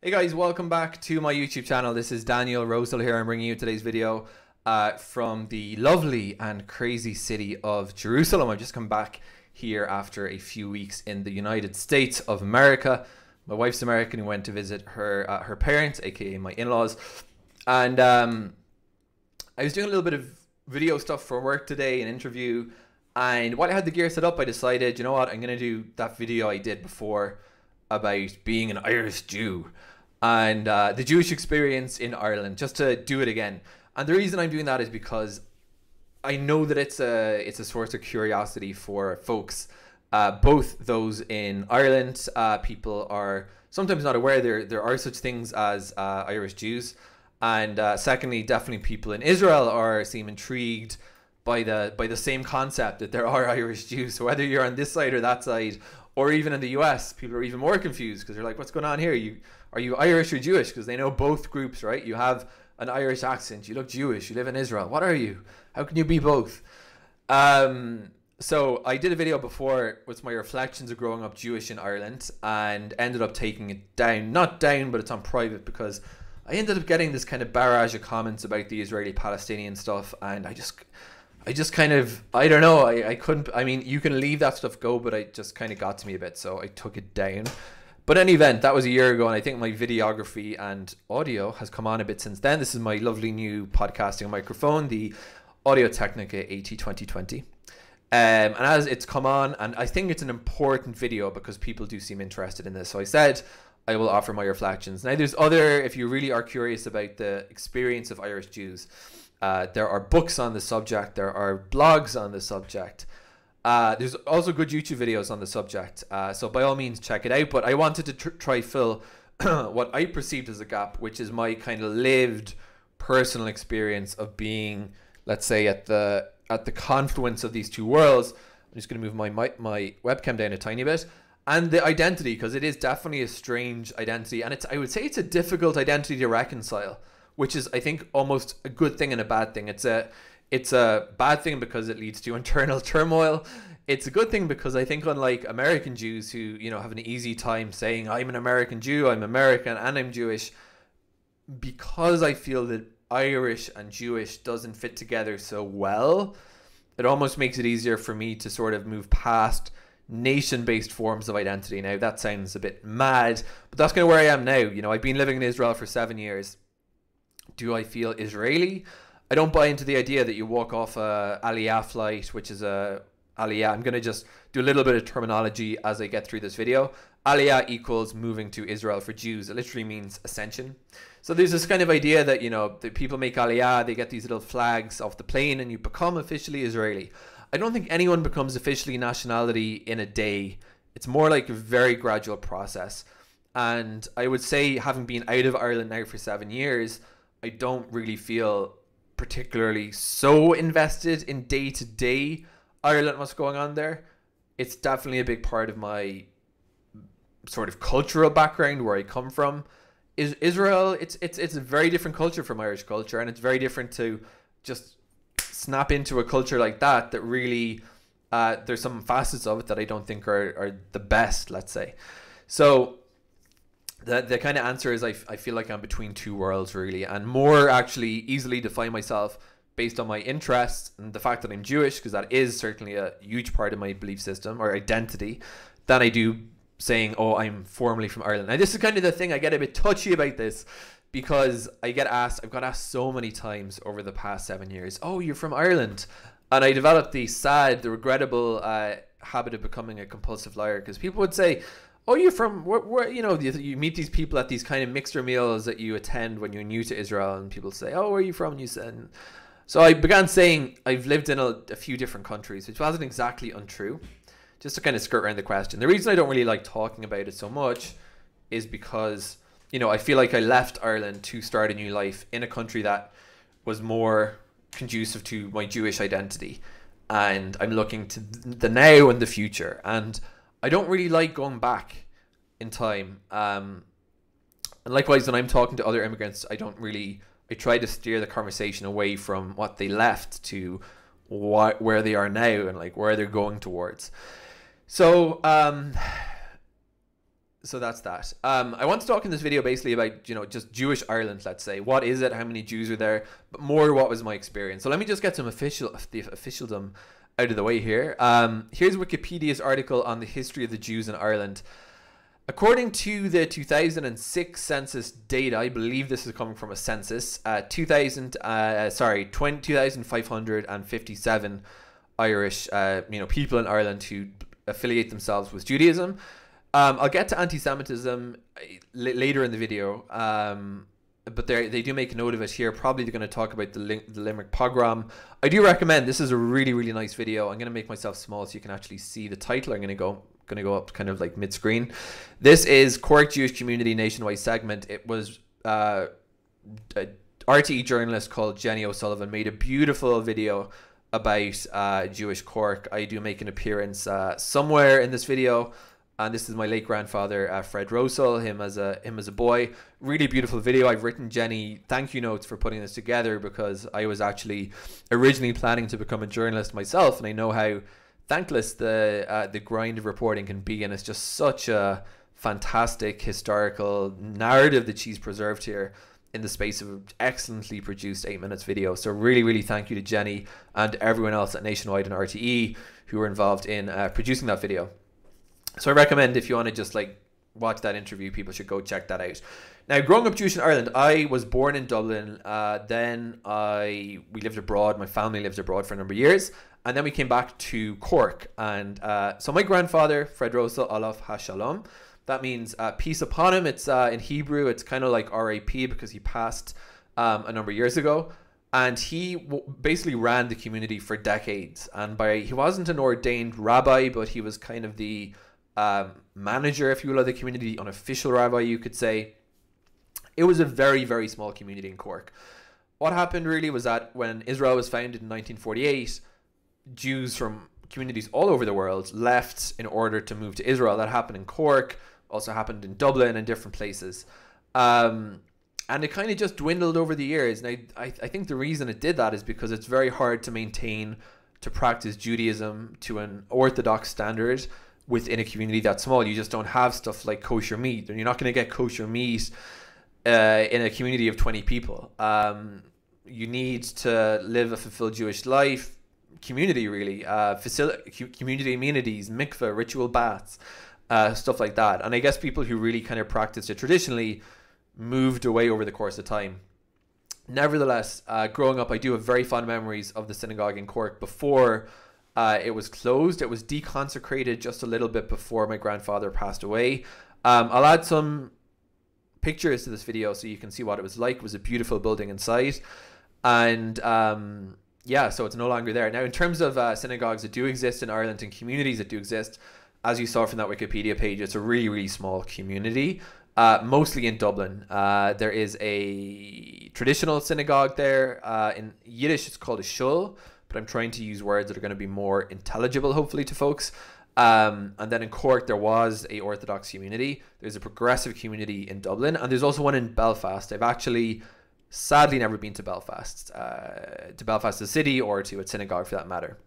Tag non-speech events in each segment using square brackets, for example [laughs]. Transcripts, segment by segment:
Hey guys, welcome back to my YouTube channel. This is Daniel Rosehill here. I'm bringing you today's video uh, from the lovely and crazy city of Jerusalem. I've just come back here after a few weeks in the United States of America. My wife's American. We went to visit her uh, her parents, aka my in-laws, and um, I was doing a little bit of video stuff for work today, an interview, and while I had the gear set up, I decided, you know what, I'm gonna do that video I did before about being an Irish Jew and uh, the Jewish experience in Ireland, just to do it again. And the reason I'm doing that is because I know that it's a it's a source of curiosity for folks, uh, both those in Ireland. Uh, people are sometimes not aware there there are such things as uh, Irish Jews, and uh, secondly, definitely people in Israel are seem intrigued by the by the same concept that there are [laughs] Irish Jews. So whether you're on this side or that side, or even in the US, people are even more confused because they're like, "What's going on here? You are you Irish or Jewish?" Because they know both groups, right? You have an Irish accent, you look Jewish, you live in Israel. What are you? How can you be both? Um, so I did a video before with my reflections of growing up Jewish in Ireland, and ended up taking it down. Not down, but it's on private because I ended up getting this kind of barrage of comments about the Israeli-Palestinian stuff, and I just I just kind of I don't know I, I couldn't I mean you can leave that stuff go but I just kind of got to me a bit so I took it down. But any event that was a year ago and I think my videography and audio has come on a bit since then. This is my lovely new podcasting microphone the Audio Technica AT 2020 um, and as it's come on and I think it's an important video because people do seem interested in this so I said I will offer my reflections. Now there's other if you really are curious about the experience of Irish Jews uh, there are books on the subject. There are blogs on the subject. Uh, there's also good YouTube videos on the subject. Uh, so by all means, check it out. But I wanted to tr- try fill [clears throat] what I perceived as a gap, which is my kind of lived personal experience of being, let's say, at the at the confluence of these two worlds. I'm just going to move my, my my webcam down a tiny bit. And the identity, because it is definitely a strange identity, and it's I would say it's a difficult identity to reconcile which is I think almost a good thing and a bad thing. It's a it's a bad thing because it leads to [laughs] internal turmoil. It's a good thing because I think unlike American Jews who, you know, have an easy time saying I'm an American Jew, I'm American and I'm Jewish because I feel that Irish and Jewish doesn't fit together so well, it almost makes it easier for me to sort of move past nation based forms of identity. Now, that sounds a bit mad, but that's kind of where I am now. You know, I've been living in Israel for seven years do I feel Israeli? I don't buy into the idea that you walk off a Aliyah flight, which is a Aliyah. I'm going to just do a little bit of terminology as I get through this video. Aliyah equals moving to Israel for Jews. It literally means ascension. So there's this kind of idea that, you know, that people make Aliyah, they get these little flags off the plane and you become officially Israeli. I don't think anyone becomes officially nationality in a day. It's more like a very gradual process. And I would say, having been out of Ireland now for seven years, I don't really feel particularly so invested in day to day Ireland, what's going on there. It's definitely a big part of my sort of cultural background where I come from. Is Israel? It's it's it's a very different culture from Irish culture, and it's very different to just snap into a culture like that. That really, uh, there's some facets of it that I don't think are are the best. Let's say, so the, the kind of answer is I, I feel like I'm between two worlds really and more actually easily define myself based on my interests and the fact that I'm Jewish because that is certainly a huge part of my belief system or identity than I do saying oh I'm formerly from Ireland. Now this is kind of the thing I get a bit touchy about this because I get asked I've got asked so many times over the past 7 years oh you're from Ireland and I developed the sad the regrettable uh, habit of becoming a compulsive liar because people would say oh, you're from where, where you know you, meet these people at these kind of mixer meals that you attend when you're new to Israel, and people say, oh, where are you from? And you said, so I began saying I've lived in a, a few different countries, which wasn't exactly untrue. Just to kind of skirt around the question. The reason I don't really like talking about it so much is because you know I feel like I left Ireland to start a new life in a country that was more conducive to my Jewish identity, and I'm looking to the now and the future and I don't really like going back in time. Um, and likewise, when I'm talking to other immigrants, I don't really. I try to steer the conversation away from what they left to what where they are now and like where they're going towards. So, um, so that's that. Um, I want to talk in this video basically about you know just Jewish Ireland. Let's say what is it? How many Jews are there? But more, what was my experience? So let me just get some official the officialdom out of the way here. Um, here's Wikipedia's article on the history of the Jews in Ireland. According to the 2006 census data, I believe this is coming from a census. Uh, 2000, uh, sorry, 20, 2,557 Irish, uh, you know, people in Ireland who affiliate themselves with Judaism. Um, I'll get to anti-Semitism uh, later in the video, um, but they they do make a note of it here. Probably they're going to talk about the, the Limerick pogrom. I do recommend this is a really really nice video. I'm going to make myself small so you can actually see the title. I'm going to go going to go up kind of like mid screen. This is Cork Jewish Community Nationwide segment. It was uh, a RTE journalist called Jenny O'Sullivan made a beautiful video about uh, Jewish Cork. I do make an appearance uh, somewhere in this video and this is my late grandfather uh, Fred Rosehill, him as a him as a boy. Really beautiful video. I've written Jenny thank you notes for putting this together because I was actually originally planning to become a journalist myself, and I know how thankless the uh, the grind of reporting can be, and it's just such a fantastic historical narrative that she's preserved here in the space of excellently produced eight minutes video. So really, really thank you to Jenny and everyone else at Nationwide and RTE who were involved in uh, producing that video. So I recommend if you want to just like watch that interview, people should go check that out. Now, growing up Jewish in Ireland, I was born in Dublin. Uh, then I we lived abroad. My family lived abroad for a number of years, and then we came back to Cork. And uh, so my grandfather, Fred Rosehill alav hashalom, that means uh, peace upon him. It's uh, in Hebrew. It's kind of like R.I.P. because he passed um, a number of years ago and he basically ran the community for decades. And by he wasn't an ordained rabbi, but he was kind of the um, manager, if you will, of the community, the unofficial rabbi, you could say. It was a very, very small community in Cork. What happened really was that when Israel was founded in 1948, Jews from communities all over the world left in order to move to Israel. That happened in Cork, also happened in Dublin and different places. Um, and it kind of just dwindled over the years. And I, I, I think the reason it did that is because it's very hard to maintain, to practice Judaism to an orthodox standard within a community that small. You just don't have stuff like kosher meat, and you're not going to get kosher meat uh, in a community of 20 people. Um, you need to live a fulfilled Jewish life, community really, uh, facility, community amenities, mikveh, ritual baths, uh, stuff like that. And I guess people who really kind of practiced it traditionally moved away over the course of time. Nevertheless, uh, growing up, I do have very fond memories of the synagogue in Cork before uh, it was closed. It was deconsecrated just a little bit before my grandfather passed away. Um, I'll add some pictures to this video so you can see what it was like. It was a beautiful building inside. And um, yeah, so it's no longer there. Now, in terms of uh, synagogues that do exist in Ireland and communities that do exist, as you saw from that Wikipedia page, it's a really, really small community. Uh, mostly in Dublin. Uh, there is a traditional synagogue there. Uh, in Yiddish, it's called a shul but I'm trying to use words that are going to be more intelligible, hopefully, to folks. Um, and then in Cork, there was a Orthodox community. There's a progressive community in Dublin, and there's also one in Belfast. I've actually, sadly, never been to Belfast, uh, to Belfast the city, or to a synagogue for that matter.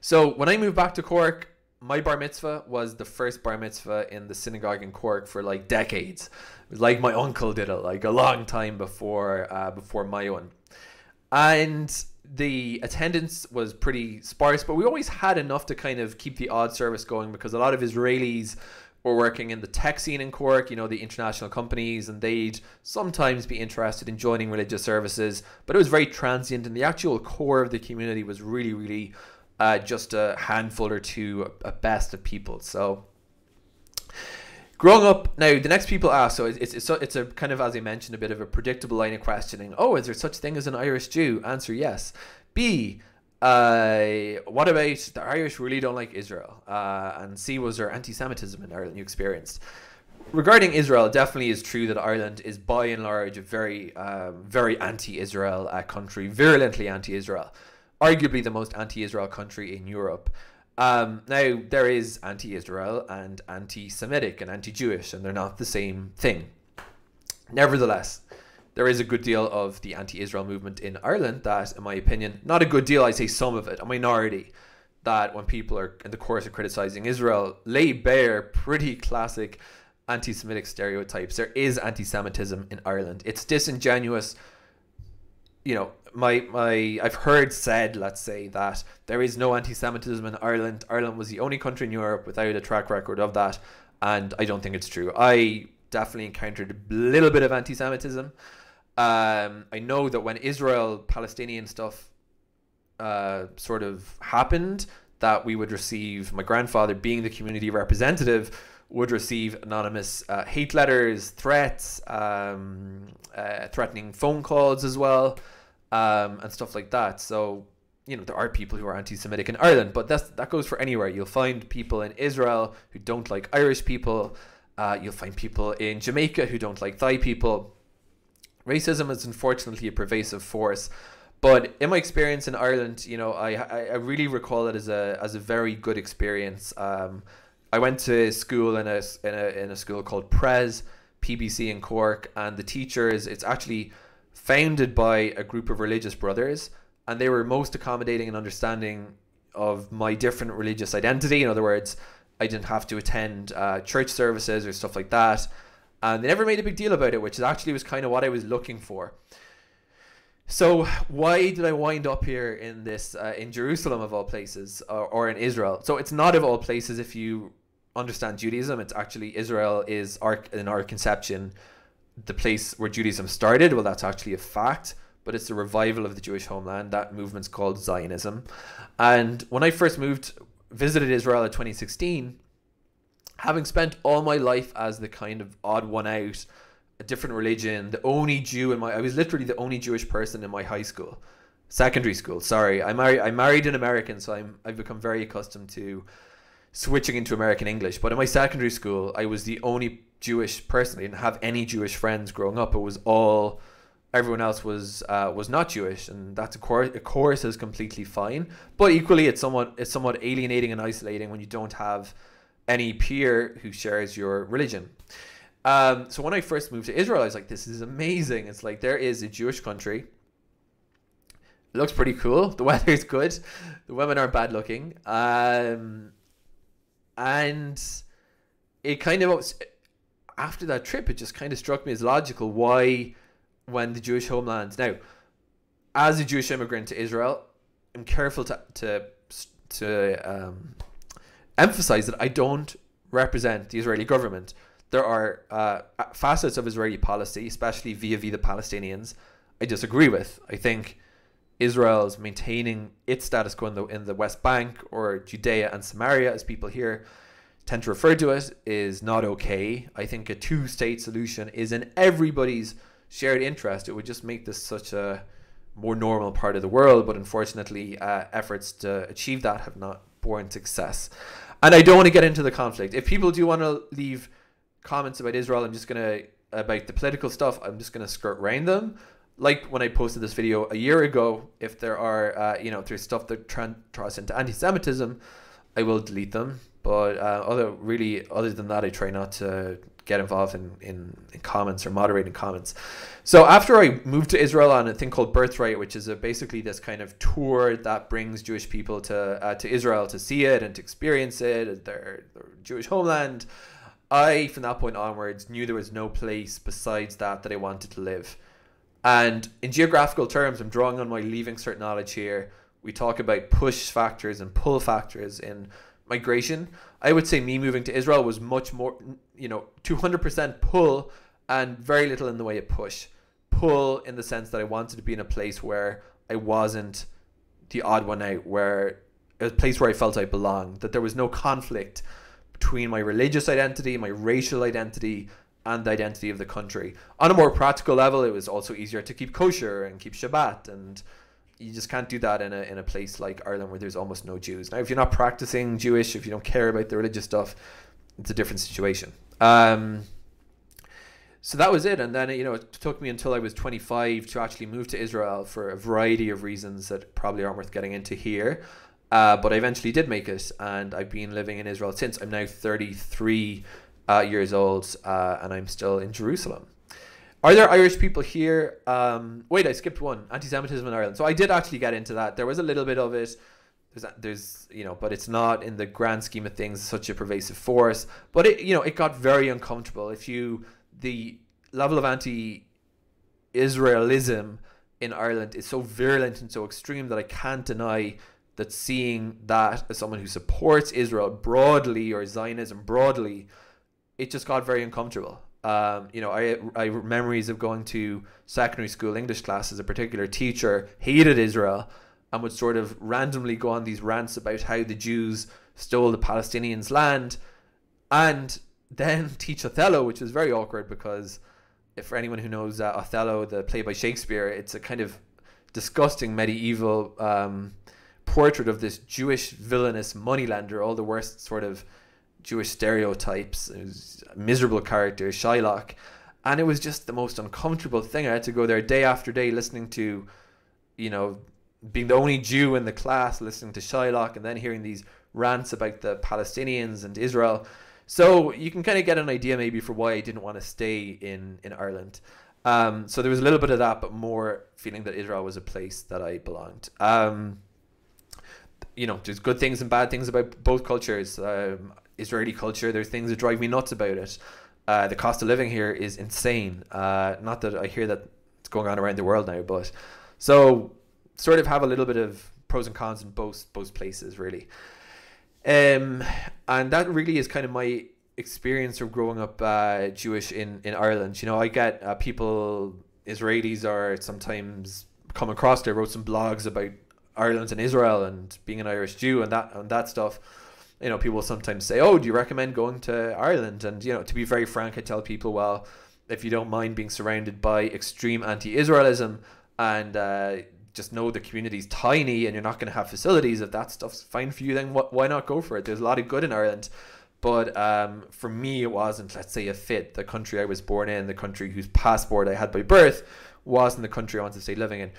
So when I moved back to Cork, my bar mitzvah was the first bar mitzvah in the synagogue in Cork for like decades. It was like my uncle did it, like a long time before uh, before my own. And the attendance was pretty sparse, but we always had enough to kind of keep the odd service going because a lot of Israelis were working in the tech scene in Cork, you know, the international companies, and they'd sometimes be interested in joining religious services, but it was very transient, and the actual core of the community was really, really uh, just a handful or two at best of people. So growing up now the next people ask so it's, it's, it's a kind of as i mentioned a bit of a predictable line of questioning. Oh is there such thing as an irish jew? Answer yes. B uh, what about the irish really don't like israel? Uh, and c was there anti-semitism in ireland you experienced? Regarding israel definitely is true that ireland is by and large a very uh, very anti-israel uh, country virulently anti-israel. Arguably the most anti-israel country in europe um, now, there is anti Israel and anti Semitic and anti Jewish, and they're not the same thing. Nevertheless, there is a good deal of the anti Israel movement in Ireland that, in my opinion, not a good deal, I say some of it, a minority, that when people are in the course of criticizing Israel, lay bare pretty classic anti-Semitic stereotypes. There is anti-Semitism in Ireland. It's disingenuous. You know, my my I've heard said, let's say, that there is no anti-Semitism in Ireland. Ireland was the only country in Europe without a track record of that, and I don't think it's true. I definitely encountered a little bit of anti-Semitism. Um, I know that when Israel Palestinian stuff uh, sort of happened, that we would receive my grandfather being the community representative would receive anonymous uh, hate letters, threats, um, uh, threatening phone calls as well, um, and stuff like that. So you know there are people who are anti-Semitic in Ireland, but that's that goes for anywhere. You'll find people in Israel who don't like Irish people. Uh, you'll find people in Jamaica who don't like Thai people. Racism is unfortunately a pervasive force. But in my experience in Ireland, you know, I, I really recall it as a as a very good experience. Um, I went to school in a, in a in a school called Pres PBC in Cork, and the teachers it's actually founded by a group of religious brothers, and they were most accommodating and understanding of my different religious identity. In other words, I didn't have to attend uh, church services or stuff like that, and they never made a big deal about it, which actually was kind of what I was looking for. So why did I wind up here in this uh, in Jerusalem of all places, or, or in Israel? So it's not of all places if you understand Judaism. It's actually Israel is our in our conception the place where Judaism started. Well, that's actually a fact, but it's the revival of the Jewish homeland. That movement's called Zionism. And when I first moved, visited Israel in 2016, having spent all my life as the kind of odd one out a different religion, the only Jew in my I was literally the only Jewish person in my high school. Secondary school, sorry. I married I married an American, so I'm I've become very accustomed to switching into American English. But in my secondary school, I was the only Jewish person. I didn't have any Jewish friends growing up. It was all everyone else was uh, was not Jewish, and that's a course, a course is completely fine. But equally, it's somewhat it's somewhat alienating and isolating when you don't have any peer who shares your religion. Um, so when I first moved to Israel, I was like, this is amazing. It's like there is a Jewish country. It looks pretty cool. The [laughs] weather is good. The women aren't bad looking. Um, and it kind of, after that trip, it just kind of struck me as logical why, when the Jewish homeland. Now, as a Jewish immigrant to Israel, I'm careful to, to, to um, emphasize that I don't represent the Israeli government there are uh, facets of Israeli policy, especially via via the Palestinians, I disagree with. I think Israel's maintaining its status quo in the, in the West Bank or Judea and Samaria, as people here tend to refer to it, is not okay. I think a two state solution is in everybody's shared interest. It would just make this such a more normal part of the world, but unfortunately, uh, efforts to achieve that have not borne success. And I don't want to get into the conflict. If people do want to leave comments about Israel, I'm just gonna about the political stuff. I'm just gonna skirt around them. Like when I posted this video a year ago, if there are uh, you know there's stuff that draws into anti-Semitism, I will delete them. But uh, other really other than that, I try not to get involved in, in, in, comments or moderating comments. So after I moved to Israel on a thing called Birthright, which is a, basically this kind of tour that brings Jewish people to uh, to Israel to see it and to experience it, their, their Jewish homeland. I, from that point onwards, knew there was no place besides that that I wanted to live. And in geographical terms, I'm drawing on my leaving cert knowledge here. We talk about push factors and pull factors in migration. I would say me moving to Israel was much more, you know, 200% pull and very little in the way of push. Pull in the sense that I wanted to be in a place where I wasn't the odd one out, where a place where I felt I belonged, that there was no conflict between my religious identity, my racial identity, and the identity of the country. On a more practical level, it was also easier to keep kosher and keep Shabbat, and you just can't do that in a in a place like Ireland where there's almost no Jews. Now, if you're not practicing Jewish, if you don't care about the religious stuff, it's a different situation. Um, so that was it, and then you know it took me until I was 25 to actually move to Israel for a variety of reasons that probably aren't worth getting into here. Uh, but I eventually did make it, and I've been living in Israel since. I'm now 33 uh, years old, uh, and I'm still in Jerusalem. Are there Irish people here? Um, wait, I skipped one. Anti-Semitism in Ireland. So I did actually get into that. There was a little bit of it. there's there's you know, but it's not in the grand scheme of things such a pervasive force. But it you know it got very uncomfortable. If you the level of anti-Israelism in Ireland is so virulent and so extreme that I can't deny that seeing that as someone who supports Israel broadly or Zionism broadly, it just got very uncomfortable. Um, you know, I I memories of going to secondary school English classes. A particular teacher hated Israel and would sort of randomly go on these rants about how the Jews stole the Palestinians' land, and then [laughs] teach Othello, which was very awkward because, if for anyone who knows uh, Othello, the play by Shakespeare, it's a kind of disgusting medieval um, portrait of this Jewish villainous moneylender, all the worst sort of Jewish stereotypes. Miserable character, Shylock. And it was just the most uncomfortable thing. I had to go there day after day listening to, you know, being the only Jew in the class, listening to Shylock, and then hearing these rants about the Palestinians and Israel. So you can kind of get an idea maybe for why I didn't want to stay in, in Ireland. Um, so there was a little bit of that, but more feeling that Israel was a place that I belonged. Um, you know, there's good things and bad things about both cultures. Um, Israeli culture. There's things that drive me nuts about it. Uh, the cost of living here is insane. Uh, not that I hear that it's going on around the world now, but so sort of have a little bit of pros and cons in both both places really. Um, and that really is kind of my experience of growing up uh, Jewish in in Ireland. You know, I get uh, people Israelis are sometimes come across. They wrote some blogs about Ireland and Israel and being an Irish Jew and that and that stuff you know, people sometimes say, "Oh, do you recommend going to Ireland?" And you know, to be very frank, I tell people, well, if you don't mind being surrounded by extreme anti-Israelism and uh, just know the community's tiny and you're not going to have facilities, if that stuff's fine for you, then wh- why not go for it? There's a lot of good in Ireland. But um, for me, it wasn't, let's say, a fit. The country I was born in, the country whose passport I had by birth, wasn't the country I wanted to stay living in.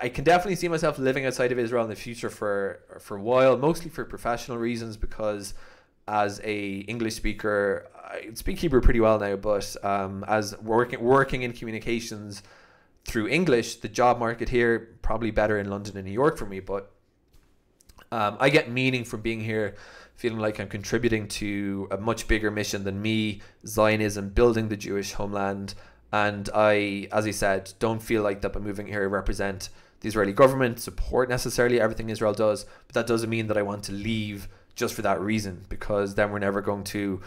I can definitely see myself living outside of Israel in the future for for a while, mostly for professional reasons because as a English speaker, I speak Hebrew pretty well now, but um, as working working in communications through English, the job market here probably better in London and New York for me, but um, I get meaning from being here, feeling like I'm contributing to a much bigger mission than me, Zionism, building the Jewish homeland, and I, as I said, don't feel like that by moving here I represent the Israeli government, support necessarily everything Israel does, but that doesn't mean that I want to leave just for that reason, because then we're never going to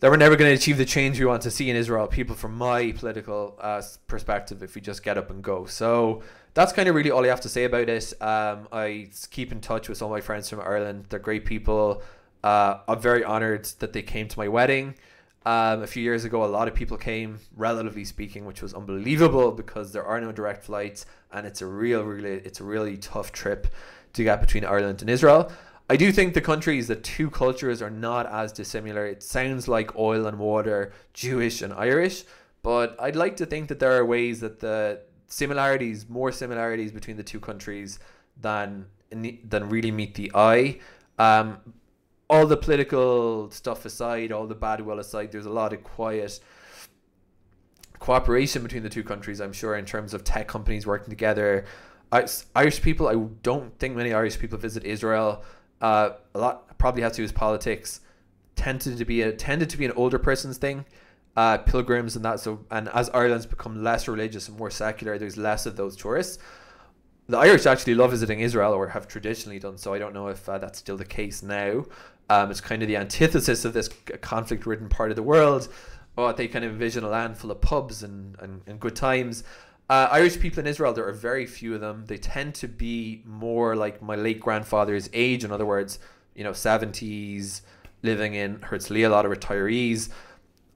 then we're never going to achieve the change we want to see in Israel. People, from my political uh, perspective, if we just get up and go. So that's kind of really all I have to say about it. Um, I keep in touch with all my friends from Ireland. They're great people. Uh, I'm very honored that they came to my wedding. Um, a few years ago, a lot of people came, relatively speaking, which was unbelievable because there are no direct flights, and it's a real, really, it's a really tough trip to get between Ireland and Israel. I do think the countries, the two cultures, are not as dissimilar. It sounds like oil and water, Jewish and Irish, but I'd like to think that there are ways that the similarities, more similarities between the two countries than than really meet the eye. Um, all the political stuff aside, all the bad will aside, there's a lot of quiet cooperation between the two countries. I'm sure in terms of tech companies working together. Irish people, I don't think many Irish people visit Israel. Uh, a lot probably has to do with politics. Tended to be a tended to be an older person's thing. Uh, pilgrims and that. So and as Ireland's become less religious and more secular, there's less of those tourists the Irish actually love visiting Israel or have traditionally done so. I don't know if uh, that's still the case now. Um, it's kind of the antithesis of this conflict ridden part of the world. Oh, they kind of envision a land full of pubs and, and, and good times. Uh, Irish people in Israel, there are very few of them. They tend to be more like my late grandfather's age. In other words, you know, 70s, living in Herzliya, a lot of retirees.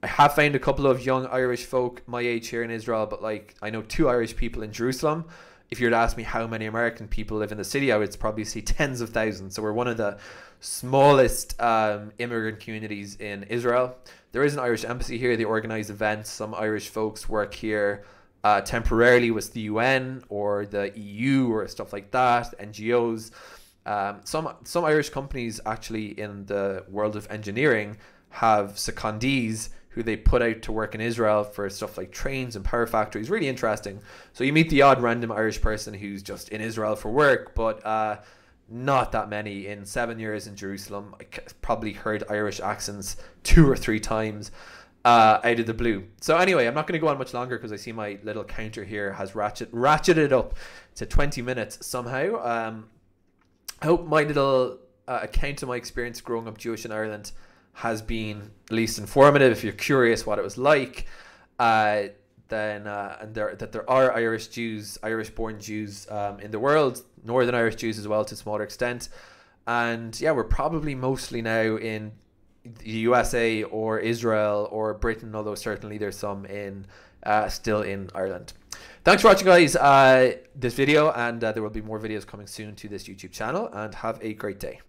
I have found a couple of young Irish folk my age here in Israel, but like I know two Irish people in Jerusalem if you were to ask me how many American people live in the city, I would probably see tens of thousands. So we're one of the smallest um, immigrant communities in Israel. There is an Irish embassy here. They organize events. Some Irish folks work here uh, temporarily with the UN or the EU or stuff like that, NGOs. Um, some some Irish companies actually in the world of engineering have secondees who they put out to work in Israel for stuff like trains and power factories. Really interesting. So you meet the odd random Irish person who's just in Israel for work, but uh, not that many in seven years in Jerusalem. I probably heard Irish accents two or three times uh, out of the blue. So anyway, I'm not going to go on much longer because I see my little counter here has ratchet ratcheted up to 20 minutes somehow. Um, I hope my little uh, account of my experience growing up Jewish in Ireland has been at least informative. If you're curious what it was like, uh, then uh, and there that there are Irish Jews, Irish-born Jews um, in the world, Northern Irish Jews as well to a smaller extent, and yeah, we're probably mostly now in the USA or Israel or Britain, although certainly there's some in uh, still in Ireland. Thanks for watching, guys. Uh, this video, and uh, there will be more videos coming soon to this YouTube channel. And have a great day.